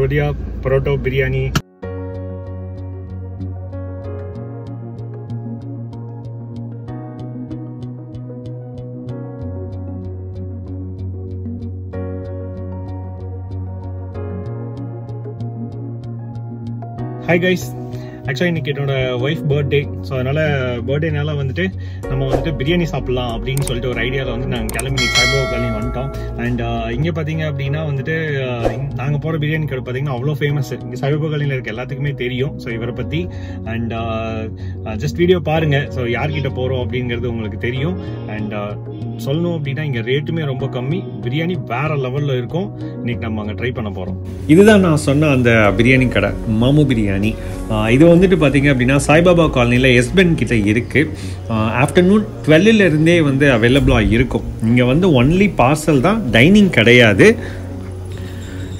ரோடியா parotta biryani hi guys ஆக்சுவலாக இன்றைக்கி என்னோட ஒய்ஃப் பர்த்டே ஸோ அதனால் பர்த்டேனால வந்துட்டு நம்ம வந்துட்டு பிரியாணி சாப்பிட்லாம் அப்படின்னு சொல்லிட்டு ஒரு ஐடியாவில் வந்து நாங்கள் கிளம்பி சாய்பாபா கிளம்பி வந்துட்டோம். அண்ட் uh, இங்கே பார்த்தீங்க அப்படின்னா வந்துட்டு uh, நாங்கள் போகிற பிரியாணி கடை பார்த்தீங்கன்னா அவ்வளோ ஃபேமஸ் இங்கே சாய்பாபா காலனியில் இருக்க எல்லாத்துக்குமே தெரியும். ஸோ இவரை பற்றி அண்ட் ஜஸ்ட் வீடியோ பாருங்கள் ஸோ யார்கிட்ட போகிறோம் அப்படிங்கிறது உங்களுக்கு தெரியும். அண்ட் uh, சொல்லணும் அப்படின்னா இங்கே ரேட்டுமே ரொம்ப கம்மி. பிரியாணி வேற லெவலில் இருக்கும். இன்னைக்கு நம்ம அங்கே ட்ரை பண்ண போகிறோம் இதுதான் நான் சொன்ன அந்த பிரியாணி கடை. மாமு பிரியாணி. இது வந்துட்டு பார்த்தீங்க அப்படின்னா சாய்பாபா காலனியில் எஸ்பென் கிட்டே இருக்குது ஆஃப்டர்நூன் டுவெல்லிலிருந்தே வந்து அவைலபிளாக இருக்கும். இங்கே வந்து ஒன்லி பார்சல் தான் டைனிங் கிடையாது.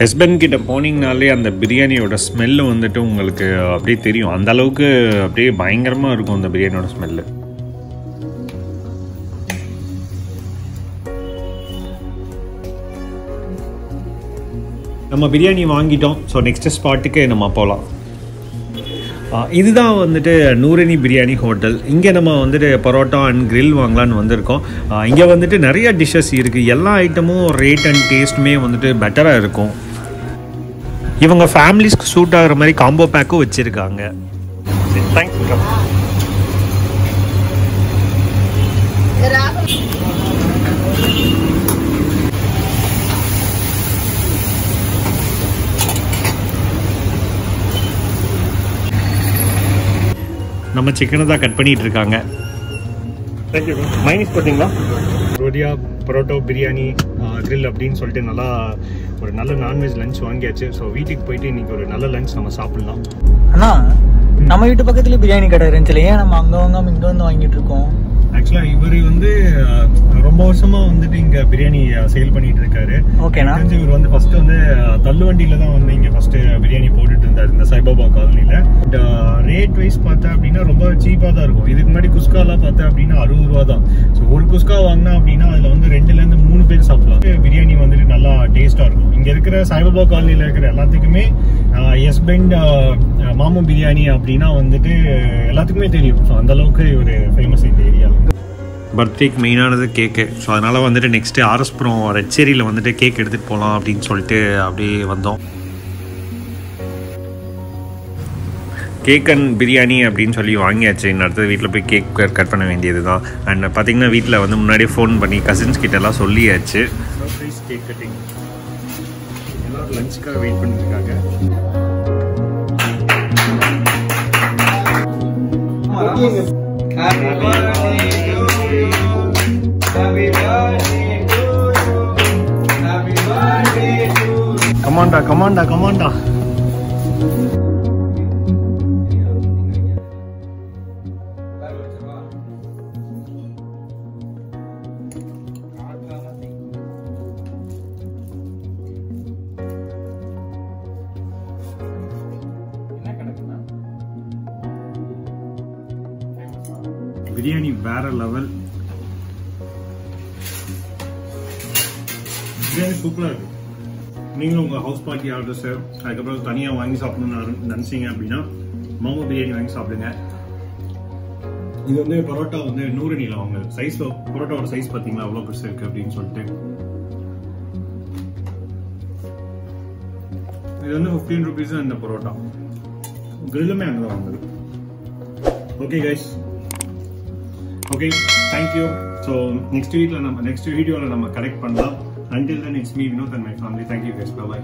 எஸ்பென் கிட்ட போனீங்கனாலே அந்த பிரியாணியோட ஸ்மெல்லு வந்துட்டு உங்களுக்கு அப்படியே தெரியும். அந்த அளவுக்கு அப்படியே பயங்கரமாக இருக்கும் அந்த பிரியாணியோட ஸ்மெல்லு நம்ம பிரியாணி வாங்கிட்டோம். ஸோ நெக்ஸ்ட் ஸ்பாட்டுக்கு நம்ம போகலாம் இதுதான் வந்துட்டு நூரணி பிரியாணி ஹோட்டல். இங்கே நம்ம வந்துட்டு பரோட்டா அண்ட் கிரில் வாங்கலான்னு வந்திருக்கோம். இங்கே வந்துட்டு நிறைய டிஷ்ஷஸ் இருக்குது எல்லா ஐட்டமும் ரேட் அண்ட் டேஸ்ட்டுமே வந்துட்டு பெட்டராக இருக்கும். இவங்க ஃபேமிலிஸ்க்கு சூட் ஆகிற மாதிரி காம்போ பேக்கும் வச்சுருக்காங்க. தேங்க்ஸ் நம்ம சிக்கனை தான் கட் பண்ணிட்டு இருக்காங்க மைனஸ் போட்டிங்களா ரோடியா பரோட்டோ பிரியாணி grill அப்படின்னு சொல்லிட்டு நல்லா ஒரு நல்ல நான்வெஜ் லஞ்ச் வாங்கியாச்சு. ஸோ வீட்டுக்கு போயிட்டு இன்னைக்கு ஒரு நல்ல லஞ்ச் நம்ம சாப்பிடலாம். அண்ணா நம்ம வீட்டு பக்கத்துல பிரியாணி கடை இருந்துச்சுல ஏன் நம்ம அங்க வாங்காம இங்க வந்து வாங்கிட்டு இருக்கோம்? ஆக்சுவலா இவர் வந்து ரொம்ப வருஷமா வந்துட்டு இங்க பிரியாணி சேல் பண்ணிட்டு இருக்காரு. ஓகேண்ணா இவர் வந்து ஃபர்ஸ்ட் வந்து தள்ளுவண்டியில தான் வந்து இங்க ஃபர்ஸ்ட் பிரியாணி போட்டுட்டு இருந்தாரு இந்த சாய்பாபா காலனில. ரேட் வைஸ் பார்த்தா அப்படின்னா ரொம்ப சீப்பாக தான் இருக்கும். இதுக்கு முன்னாடி குஸ்காலாம் பார்த்தா அப்படின்னா அறுபது ரூபா தான். ஸோ ஒரு குஸ்கா வாங்கினா அப்படின்னா அதில் வந்து ரெண்டுலேருந்து மூணு பேர் சாப்பிடலாம். பிரியாணி வந்துட்டு நல்லா டேஸ்ட்டாக இருக்கும். இங்கே இருக்கிற சாய்பாபா காலனியில் இருக்கிற எல்லாத்துக்குமே எஸ் பெண்ட் மாமு பிரியாணி அப்படின்னா வந்துட்டு எல்லாத்துக்குமே தெரியும். ஸோ அந்தளவுக்கு ஒரு ஃபேமஸ் இந்த ஏரியாவில் பர்த்டேக்கு மெயினானது கேக்கு ஸோ அதனால் வந்துட்டு நெக்ஸ்ட்டு ஆர்எஸ்புரம் ரெட் சேரியில் வந்துட்டு கேக் எடுத்துகிட்டு போகலாம் அப்படின்னு சொல்லிட்டு அப்படியே வந்தோம். கேக் அண்ட் பிரியாணி அப்படின்னு சொல்லி வாங்கியாச்சு. இன்னும் அடுத்தது வீட்டில் போய் கேக் கட் பண்ண வேண்டியது தான் அண்ட் பார்த்தீங்கன்னா வீட்டில் வந்து முன்னாடியே ஃபோன் பண்ணி கசின்ஸ் கிட்ட எல்லாம் சொல்லியாச்சு சர்ப்ரைஸ் கேக் கட்டிங் எல்லாரும் லஞ்சுக்காக வெயிட் பண்ணிருக்காங்க கமாண்டா கமாண்டா கமாண்டா பிரியாணி வேற லெவல் பிரியாணி சூப்பரா இருக்கு. நீங்களும் உங்க ஹவுஸ் பார்ட்டி ஆர்டர்ஸ் அதுக்கப்புறம் தனியா வாங்கி சாப்பிடணும்னு நினைச்சீங்க அப்படின்னா மோமோ பிரியாணி வாங்கி சாப்பிடுங்க. இது வந்து பரோட்டா வந்து நூறு நீளம் அவங்க சைஸ் பரோட்டாவோட சைஸ் பாத்தீங்களா அவ்வளவு பெருசு இருக்கு அப்படின்னு சொல்லிட்டு. இது வந்து ஃபிஃப்டீன் ருபீஸ் இந்த பரோட்டா. கிரில்லுமே அங்கே தான் வந்தது okay guys okay thank you so next வீக்கில் நம்ம நெக்ஸ்ட் வீடியோவில் நம்ம கனெக்ட் பண்ணலாம். Until then it's me Vinod and my family thank you guys bye